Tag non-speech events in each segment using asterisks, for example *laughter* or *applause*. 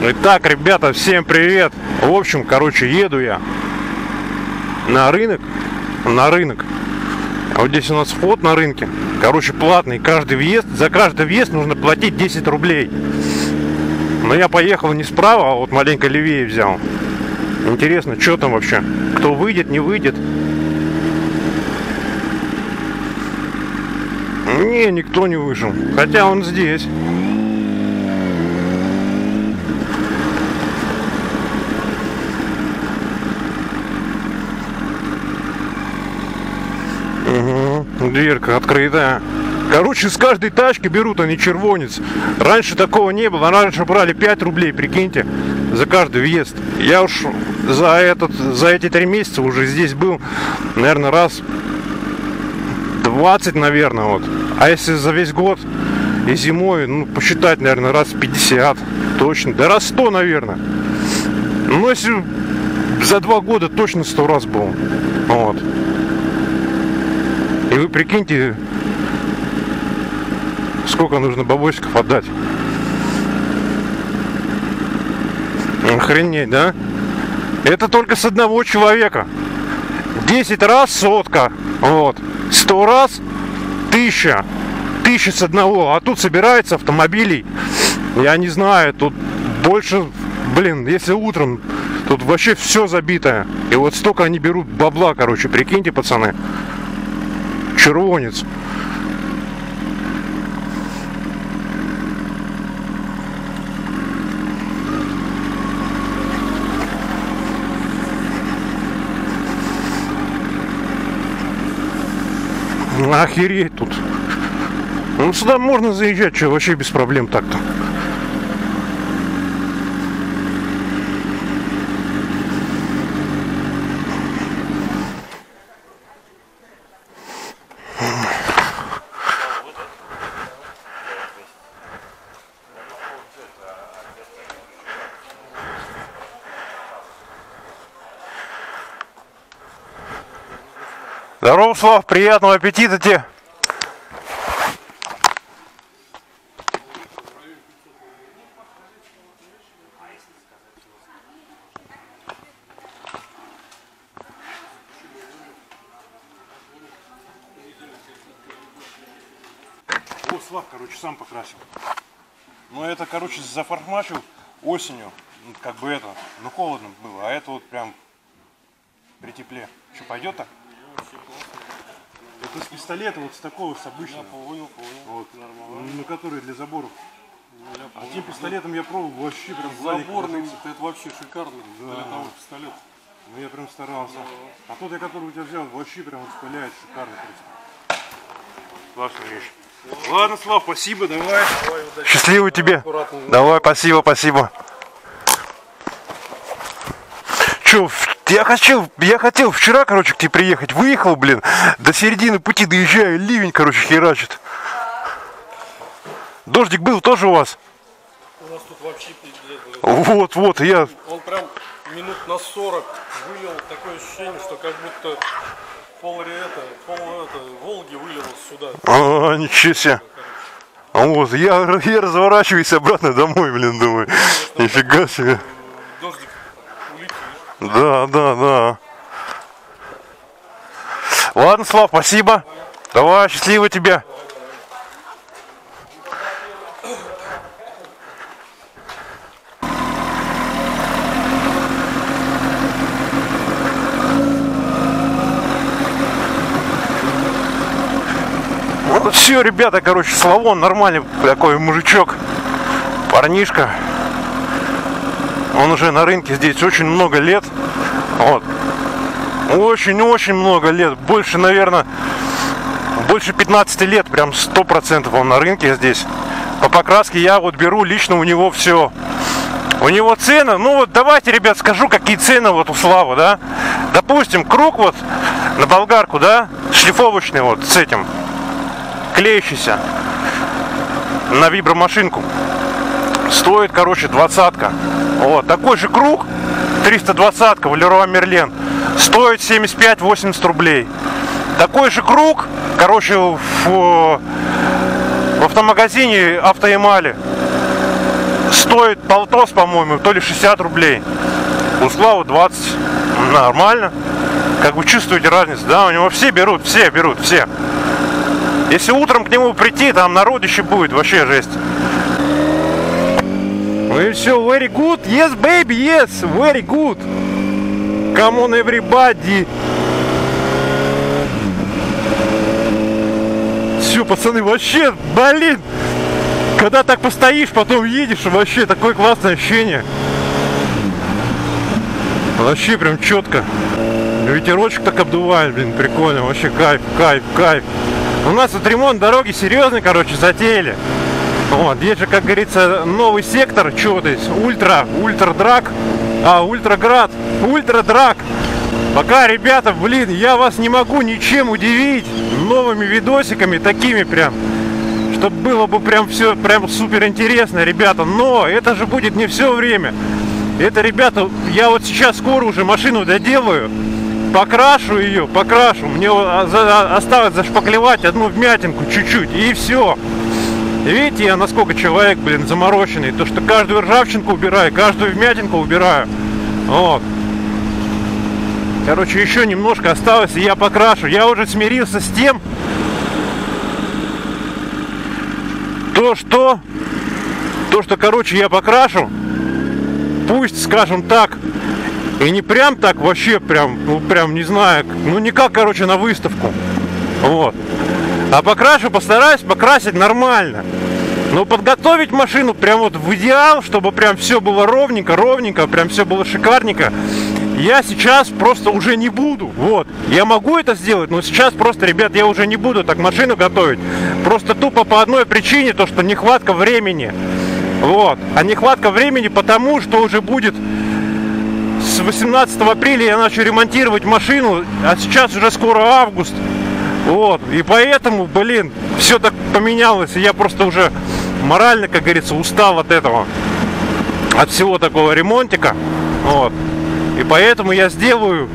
Итак, ребята, всем привет. В общем, короче, еду я на рынок. На рынок. А вот здесь у нас вход на рынке. Короче, платный. Каждый въезд. За каждый въезд нужно платить 10 рублей. Но я поехал не справа, а вот маленько левее взял. Интересно, что там вообще? Кто выйдет, не выйдет? Не, никто не вышел. Хотя он здесь. Дверка открытая. Короче, с каждой тачки берут они червонец. Раньше такого не было. Раньше брали 5 рублей, прикиньте, за каждый въезд. Я уж за, этот, за эти три месяца уже здесь был, наверное, раз 20, наверное, вот. А если за весь год и зимой, ну, посчитать, наверное, раз 50, точно. Да раз 100, наверное. Ну, если за два года точно 100 раз был. Вот. И вы прикиньте, сколько нужно бабосиков отдать. Охренеть, да? Это только с одного человека. 10 раз сотка. Вот. 100 раз тысяча. Тысяча с одного. А тут собирается автомобилей. Я не знаю, тут больше, блин, если утром, тут вообще все забитое. И вот столько они берут бабла, короче, прикиньте, пацаны. Червонец. Охереть тут. Ну сюда можно заезжать, что вообще без проблем так-то. Здорово, Слав, приятного аппетита тебе. О, Слав, короче, сам покрасил. Ну, это, короче, зафармачил осенью. Как бы это, ну, холодно было. А это вот прям при тепле. Что, пойдет так? С пистолета, вот с такого, с обычного. Я понял, понял. Вот. Нормально. Ну, который для заборов. Ну, я А тем пистолетом я пробовал вообще прям Заборный, это вообще шикарный Да. для того пистолет. Ну я прям старался. А тот, я который у тебя взял, вообще прям вот спаляет шикарно просто. Классная вещь. Ладно, Слав, спасибо, давай. Счастливо тебе. Аккуратно. Давай, спасибо, спасибо. Че, я хотел, я хотел вчера, короче, к тебе приехать. Выехал, блин, до середины пути доезжаю, ливень, короче, херачит. Дождик был тоже у вас? У нас тут вообще пиздец. Вот, вот, я... Он прям минут на 40 вылил такое ощущение, что как будто пол это, пол это, Волги вылилось сюда. А, ничего себе. А Вот, я, я разворачиваюсь обратно домой, блин, думаю. Нифига себе. Дождик. Да, да, да. Ладно, Слав, спасибо. Давай, счастливо тебе. Вот все, ребята, короче, Славон нормальный такой мужичок, парнишка. Он уже на рынке здесь очень много лет. Вот. Очень-очень много лет. Больше, наверное, больше 15 лет. Прям 100% он на рынке здесь. По покраске я вот беру лично у него все. У него цены, ну вот давайте, ребят, скажу, какие цены вот у Славы, да. Допустим, круг вот на болгарку, да, шлифовочный вот с этим, клеющийся на вибромашинку. Стоит, короче, двадцатка. Вот, такой же круг, 320 в Леруа Мерлен, стоит 75-80 рублей. Такой же круг, короче, в, в автомагазине автоэмали стоит полтос, по-моему, то ли 60 рублей. У Славы 20. Нормально. Как вы чувствуете разницу, да? У него все берут, все берут, все. Если утром к нему прийти, там народище будет, вообще жесть. Все, very good. Yes, baby, yes, very good. Come on, everybody. Все, пацаны, вообще, блин. Когда так постоишь, потом едешь, вообще такое классное ощущение. Вообще прям четко. Ветерочек так обдувает, блин, прикольно. Вообще кайф, кайф, кайф. У нас тут ремонт дороги серьезный, короче, затеяли. Вот, здесь же, как говорится, новый сектор, что то есть, ультра, ультра драк, а, ультраград, ультра драк. Пока, ребята, блин, я вас не могу ничем удивить новыми видосиками, такими прям, чтобы было бы прям все прям супер интересно, ребята. Но это же будет не все время. Это, ребята, я вот сейчас скоро уже машину доделаю, покрашу ее, покрашу. Мне осталось зашпаклевать одну вмятинку чуть-чуть, и все. Видите, я насколько человек, блин, замороченный. То, что каждую ржавчинку убираю, каждую вмятинку убираю. Вот. Короче, еще немножко осталось, и я покрашу. Я уже смирился с тем, то, что, то, что, короче, я покрашу, пусть, скажем так, и не прям так вообще, прям, ну прям не знаю, ну никак, короче, на выставку. Вот. А покрашу, постараюсь покрасить нормально. Но подготовить машину прям вот в идеал, чтобы прям все было ровненько, ровненько, прям все было шикарненько. Я сейчас просто уже не буду. Вот. Я могу это сделать, но сейчас просто, ребят, я уже не буду так машину готовить. Просто тупо по одной причине, то что нехватка времени. Вот. А нехватка времени потому, что уже будет с 18 апреля я начал ремонтировать машину, а сейчас уже скоро август. Вот, и поэтому, блин, все так поменялось, и я просто уже морально, как говорится, устал от этого, от всего такого ремонтика. Вот. И поэтому я сделаю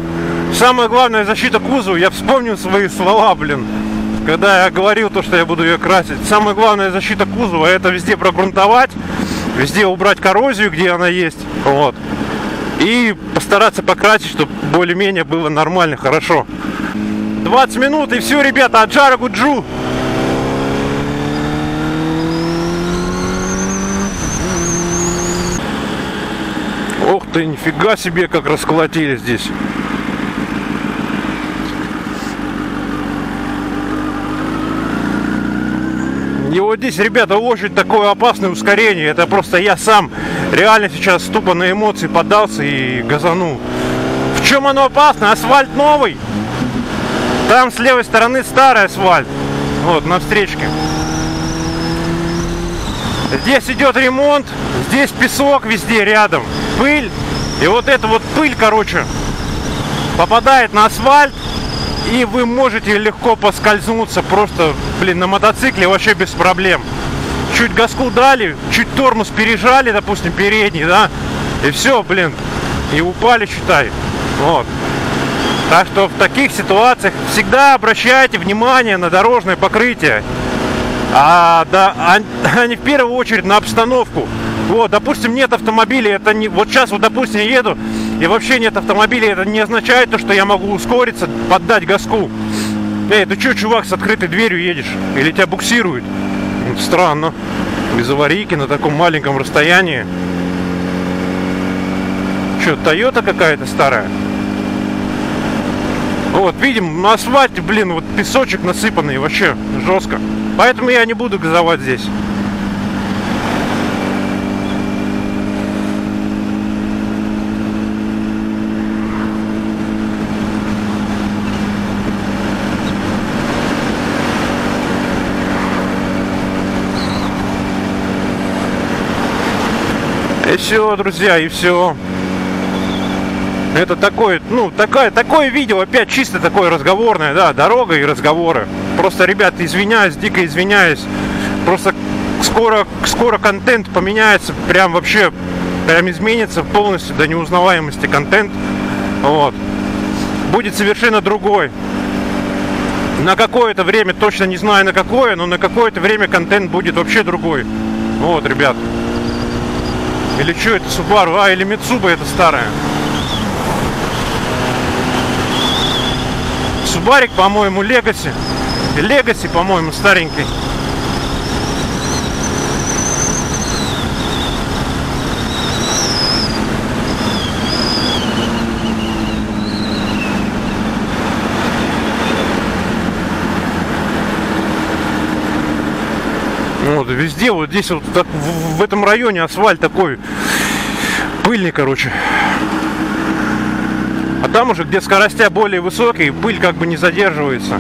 самое главное защита кузова. Я вспомнил свои слова, блин, когда я говорил то, что я буду ее красить. Самая главная защита кузова это везде прогрунтовать, везде убрать коррозию, где она есть. Вот. И постараться покрасить, чтобы более-менее было нормально, хорошо. 20 минут и все, ребята, Аджара Гуджу. Ох ты, нифига себе, как расколотили здесь. И вот здесь, ребята, очень такое опасное ускорение. Это просто я сам реально сейчас тупо на эмоции поддался и газанул. В чем оно опасно? Асфальт новый. Там с левой стороны старый асфальт. Вот, на встречке. Здесь идет ремонт, здесь песок везде рядом, пыль. И вот эта вот пыль, короче, попадает на асфальт, и вы можете легко поскользнуться просто, блин, на мотоцикле вообще без проблем. Чуть газку дали, чуть тормоз пережали, допустим, передний, да, и все, блин, и упали, считай. Вот. Так что в таких ситуациях всегда обращайте внимание на дорожное покрытие. А, да, а, *laughs* а не в первую очередь на обстановку. Вот, допустим, нет автомобиля, это не. Вот сейчас вот, допустим, еду, и вообще нет автомобиля, это не означает то, что я могу ускориться, поддать газку. Эй, ты что, чувак, с открытой дверью едешь? Или тебя буксирует? Странно. Без аварийки на таком маленьком расстоянии. Что, Тойота какая-то старая? Вот, видим, на асфальте, блин, вот песочек насыпанный, вообще жестко. Поэтому я не буду газовать здесь. И все, друзья, и все. Это такое, ну, такое, такое видео, опять чисто такое разговорное, да, дорога и разговоры. Просто, ребят, извиняюсь, дико извиняюсь. Просто скоро, скоро контент поменяется, прям вообще, прям изменится полностью до неузнаваемости контент. Вот. Будет совершенно другой. На какое-то время, точно не знаю на какое, но на какое-то время контент будет вообще другой. Вот, ребят. Или что это, Subaru? А, или Mitsuba это старая. Субарик, по-моему, Легаси. Легаси, по-моему, старенький. Вот, везде, вот здесь вот так, в, в этом районе асфальт такой пыльный, короче. А там уже, где скоростя более высокие, пыль как бы не задерживается.